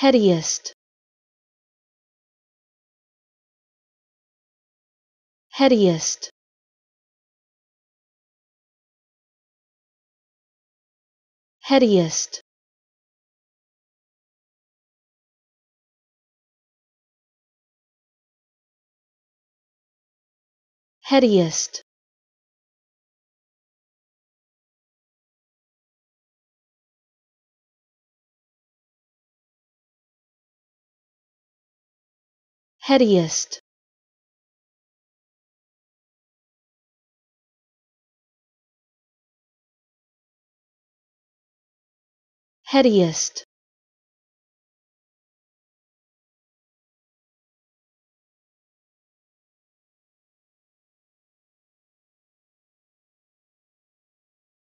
headiest. Headiest. Headiest. Headiest headiest. Headiest